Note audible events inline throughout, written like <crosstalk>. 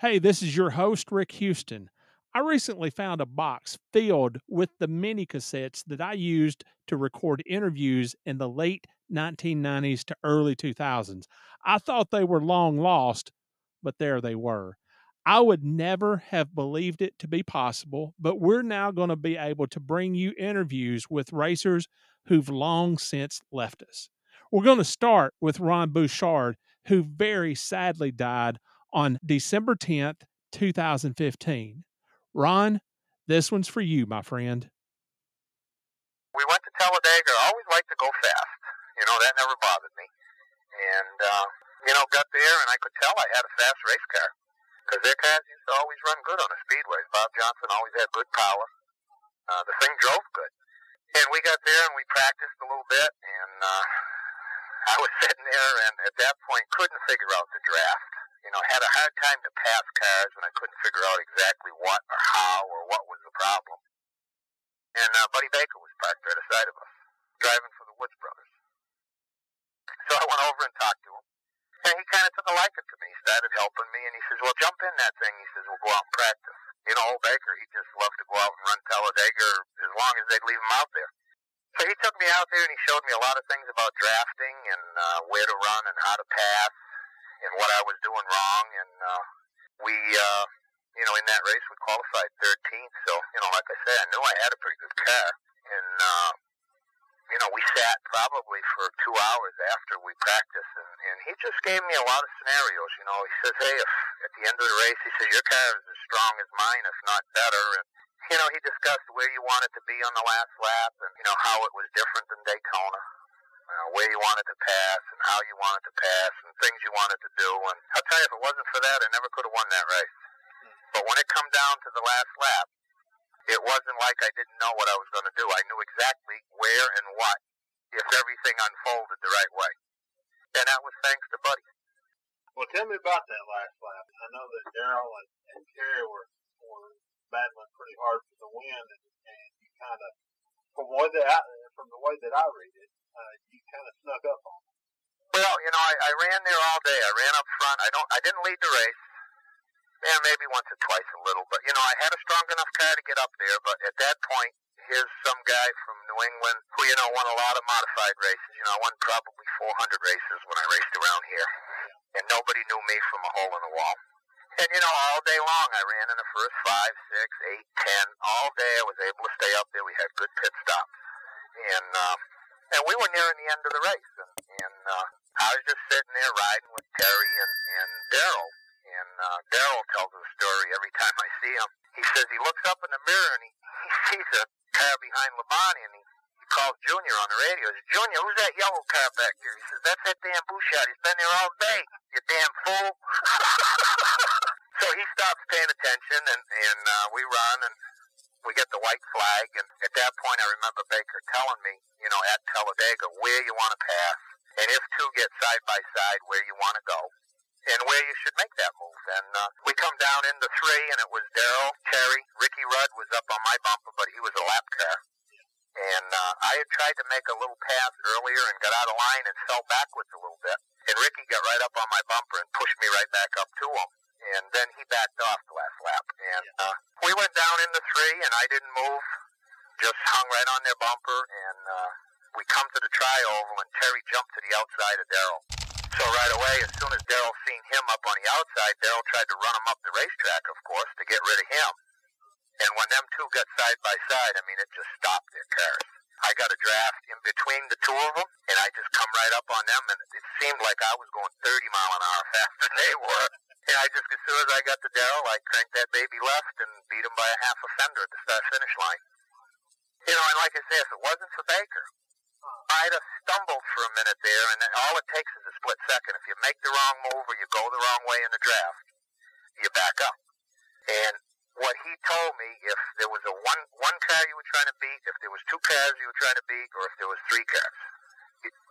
Hey, this is your host, Rick Houston. I recently found a box filled with the mini cassettes that I used to record interviews in the late 1990s to early 2000s. I thought they were long lost, but there they were. I would never have believed it to be possible, but we're now going to be able to bring you interviews with racers who've long since left us. We're going to start with Ron Bouchard, who very sadly died on December 10th, 2015. Ron, this one's for you, my friend. We went to Talladega. I always liked to go fast. You know, that never bothered me. And, uh, you know, got there and I could tell I had a fast race car. Because their cars used to always run good on the speedways. Bob Johnson always had good power. Uh, the thing drove good. And we got there and we practiced a little bit and, uh, <laughs> I was sitting there and at that point couldn't figure out the draft. You know, had a hard time to pass cars and I couldn't figure out exactly what or how or what was the problem. And uh, Buddy Baker was parked right aside of us, driving for the Woods brothers. So I went over and talked to him. And he kind of took a liking to me. He started helping me, and he says, well, jump in that thing. He says, we'll go out and practice. You know, old Baker, he just loved to go out and run Talladega as long as they'd leave him out there. So he took me out there and he showed me a lot of things about drafting and uh, where to run and how to pass and what I was doing wrong. And uh, we, uh, you know, in that race we qualified 13th. So, you know, like I said, I knew I had a pretty good car. And, uh, you know, we sat probably for two hours after we practiced. And, and he just gave me a lot of scenarios. You know, he says, hey, if at the end of the race, he says, your car is as strong as mine, if not better. And, you know, he discussed where you wanted to be on the last lap and, you know, how it was different than Daytona uh, where you wanted to pass and how you wanted to pass and things you wanted to do. And I'll tell you, if it wasn't for that, I never could have won that race. But when it come down to the last lap, it wasn't like I didn't know what I was going to do. I knew exactly where and what if everything unfolded the right way. And that was thanks to Buddy. Well, tell me about that last lap. I know that Darrell and, and Terry were, were battling pretty hard for the win, and, and you kind of, from the from the way that I read it, uh, you kind of snuck up on. Well, you know, I, I ran there all day. I ran up front. I don't. I didn't lead the race. Yeah, maybe once or twice a little, but you know, I had a strong enough car to get up there. But at that point, here's some guy from New England who you know won a lot of modified races. You know, I won probably 400 races when I raced around here, and nobody knew me from a hole in the wall. And you know, all day long I ran in the first five, six, eight, ten. All day I was able to stay up there. We had good pit stops, and um, and we were nearing the end of the race, and, and uh, I was just sitting there riding with Terry and, and Darrell. And uh, Darrell tells a story every time I see him. He says he looks up in the mirror and he, he sees a car behind Labonte, and he, he calls Junior on the radio. He says, Junior, who's that yellow car back there? He says, that's that damn Bouchard. He's been there all day, you damn fool. <laughs> so he stops paying attention, and, and uh, we run, and we get the white flag, and at that point, I remember Baker telling me, you know, at Talladega, where you want to pass, and if two get side by side, where you want to go, and where you should make that move. And uh, we come down into three, and it was Darrell, Terry, Ricky Rudd was up on my bumper, but he was a lap car. And uh, I had tried to make a little pass earlier and got out of line and fell backwards a little bit. And Ricky got right up on my bumper and pushed me right back up to him and then he backed off the last lap. And uh, we went down into three, and I didn't move, just hung right on their bumper, and uh, we come to the tri-oval, and Terry jumped to the outside of Darrell. So right away, as soon as Darrell seen him up on the outside, Darrell tried to run him up the racetrack, of course, to get rid of him. And when them two got side by side, I mean, it just stopped their cars. I got a draft in between the two of them, and I just come right up on them, and it seemed like I was going 30 mile an hour <laughs> faster than they were. And I just, as soon as I got to Darrell, I cranked that baby left and beat him by a half a fender at the start finish line. You know, and like I say, if it wasn't for Baker, I'd have stumbled for a minute there, and all it takes is a split second. If you make the wrong move or you go the wrong way in the draft, you back up. And what he told me, if there was a one one car you were trying to beat, if there was two cars you were trying to beat, or if there was three cars.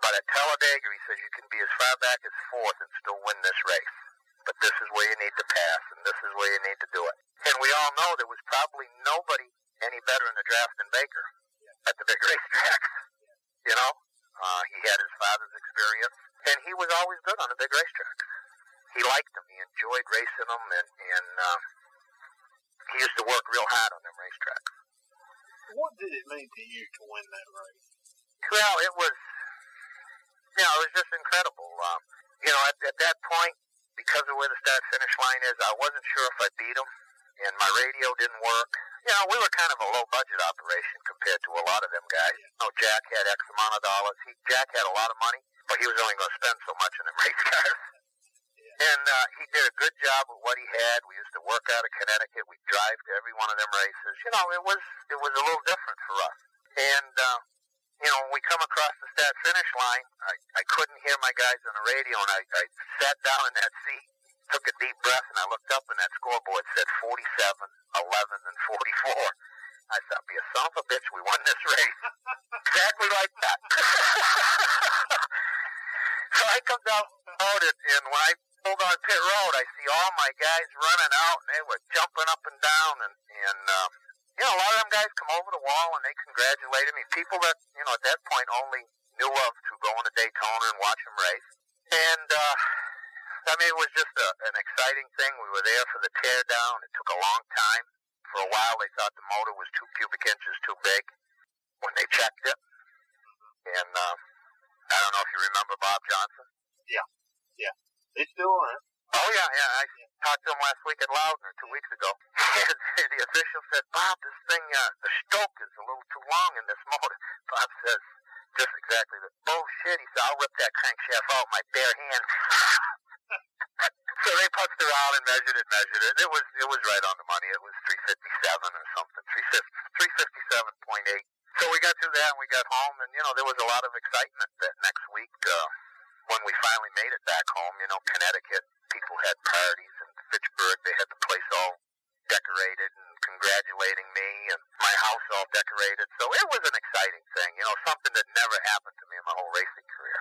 But at Talladega, he says you can be as far back as fourth and still win this race. But this is where you need to pass, and this is where you need to do it. And we all know there was probably nobody any better in the draft than Baker at the big racetracks. <laughs> You know, uh, he had his father's experience, and he was always good on the big racetracks. He liked them. He enjoyed racing them, and and uh, he used to work real hard on them racetracks. What did it mean to you to win that race? Well, it was, you know, it was just incredible. Um, you know, at, at that point, because of where the start finish line is, I wasn't sure if I'd beat him, and my radio didn't work. You know, we were kind of a low budget operation compared to a lot of them guys. You know, Jack had X amount of dollars. He, Jack had a lot of money, but he was only going to spend so much in them <laughs> race cars. And uh, he did a good job with what he had. We used to work out of Connecticut. We'd drive to every one of them races. You know, it was it was a little different for us. And uh, you know, when we come across the start finish line, I, I couldn't hear my guys on the radio, and I, I sat down in that seat, took a deep breath, and I looked up, and that scoreboard said 47, 11, and 44. I said, "Be a son of a bitch, we won this race." <laughs> exactly like that. <laughs> so I come down the road, and, and when I pulled on pit road, I see all my guys running out, and they were jumping up and down, and and uh, you know, a lot of them guys come over the wall and they congratulated me. People that you know at that point only knew of through going to Daytona and watch them race, and uh, I mean, it was just a, an exciting thing. We were there for the tear down. It took a long time. For a while, they thought the motor was two cubic inches too big when they checked it, and uh, I don't know if you remember Bob Johnson. Yeah. Yeah. They still aren't. Oh yeah, yeah. I talked to him last week at Loudon, two weeks ago. <laughs> The official said, "Bob, this thing, uh, the stroke is a little too long in this motor." <laughs> Bob says, "Just exactly the bullshit." He said, "I'll rip that crankshaft out with my bare hands." <laughs> so they punched around and measured it, measured it. It was it was right on the money. It was 357 or something, 357.8. So we got through that and we got home, and you know there was a lot of excitement that next week. Uh, when we finally made it back home, you know, Connecticut, people had parties in Fitchburg. They had the place all decorated and congratulating me and my house all decorated. So it was an exciting thing, you know, something that never happened to me in my whole racing career.